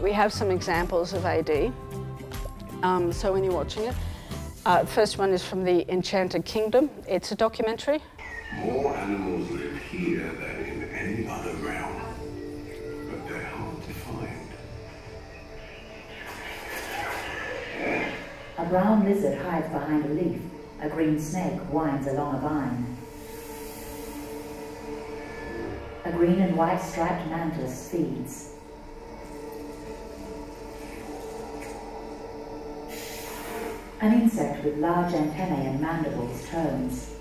We have some examples of AD. Um, so when you're watching it, uh, first one is from the Enchanted Kingdom. It's a documentary. More animals live here than in any other realm, but they're hard to find. A brown lizard hides behind a leaf. A green snake winds along a vine. A green and white striped mantis feeds. An insect with large antennae and mandibles turns.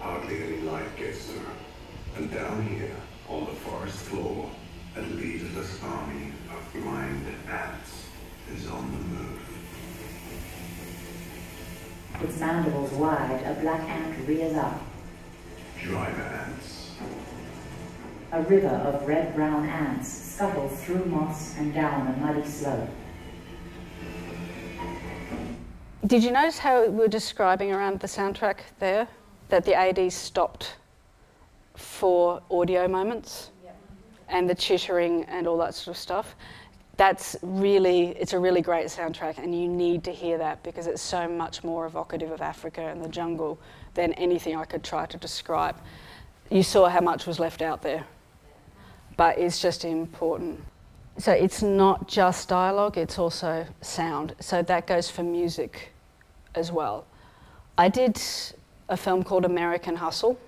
Hardly any light gets through. And down here, on the forest floor, a leaderless army of blind ants is on the move. Its mandibles wide, a black ant rears up. Driver. A river of red-brown ants scuttles through moss and down a muddy slope. Did you notice how we're describing around the soundtrack there that the AD stopped for audio moments and the chittering and all that sort of stuff? That's really, it's a really great soundtrack, and you need to hear that because it's so much more evocative of Africa and the jungle than anything I could try to describe. You saw how much was left out there, but it's just important. So it's not just dialogue, it's also sound. So that goes for music as well. I did a film called American Hustle.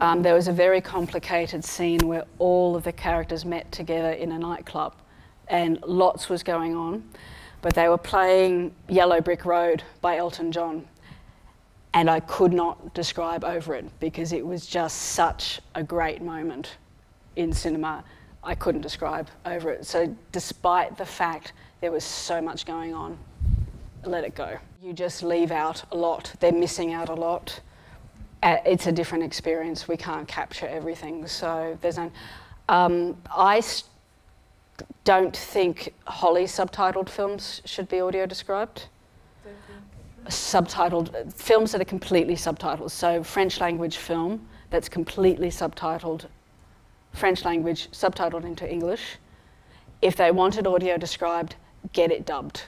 Um, there was a very complicated scene where all of the characters met together in a nightclub and lots was going on, but they were playing Yellow Brick Road by Elton John. And I could not describe over it because it was just such a great moment in cinema. I couldn't describe over it. So, despite the fact there was so much going on, let it go. You just leave out a lot, they're missing out a lot. Uh, it's a different experience, we can't capture everything. So, there's no. Um, I don't think Holly subtitled films should be audio described. Subtitled films that are completely subtitled. So French language film that's completely subtitled, French language subtitled into English. If they wanted audio described, get it dubbed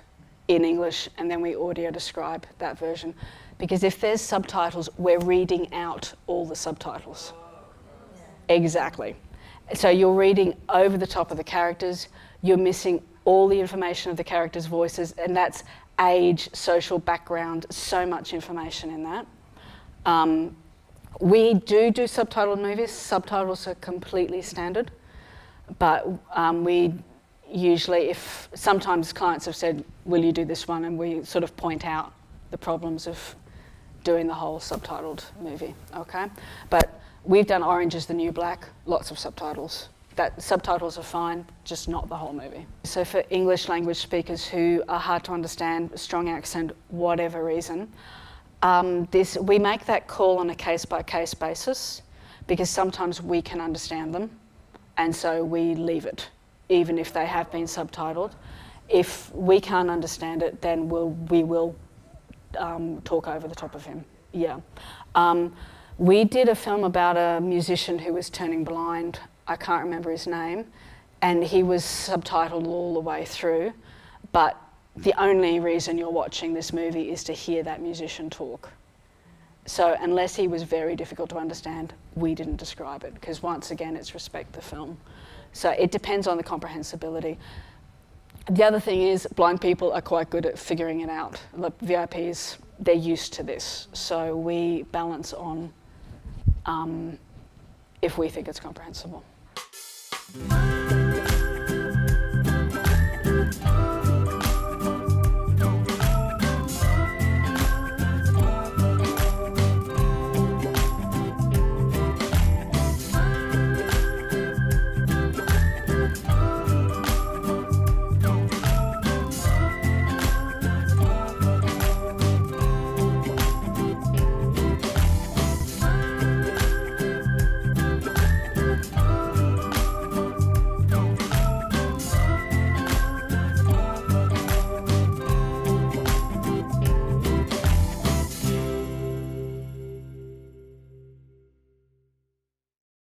in English and then we audio describe that version. Because if there's subtitles, we're reading out all the subtitles. Exactly. So you're reading over the top of the characters, you're missing all the information of the characters' voices, and that's age, social background, so much information in that. Um, we do do subtitled movies. Subtitles are completely standard, but um, we usually, if sometimes clients have said, "Will you do this one?" and we sort of point out the problems of doing the whole subtitled movie. Okay, but We've done Orange is the New Black, lots of subtitles. That subtitles are fine, just not the whole movie. So for English language speakers who are hard to understand, strong accent, whatever reason, um, this, we make that call on a case by case basis because sometimes we can understand them and so we leave it, even if they have been subtitled. If we can't understand it, then we'll, we will um, talk over the top of him. Yeah. Um, we did a film about a musician who was turning blind. I can't remember his name. And he was subtitled all the way through. But the only reason you're watching this movie is to hear that musician talk. So unless he was very difficult to understand, we didn't describe it because once again, it's respect the film. So it depends on the comprehensibility. The other thing is blind people are quite good at figuring it out. The VIPs, they're used to this. So we balance on um, if we think it's comprehensible.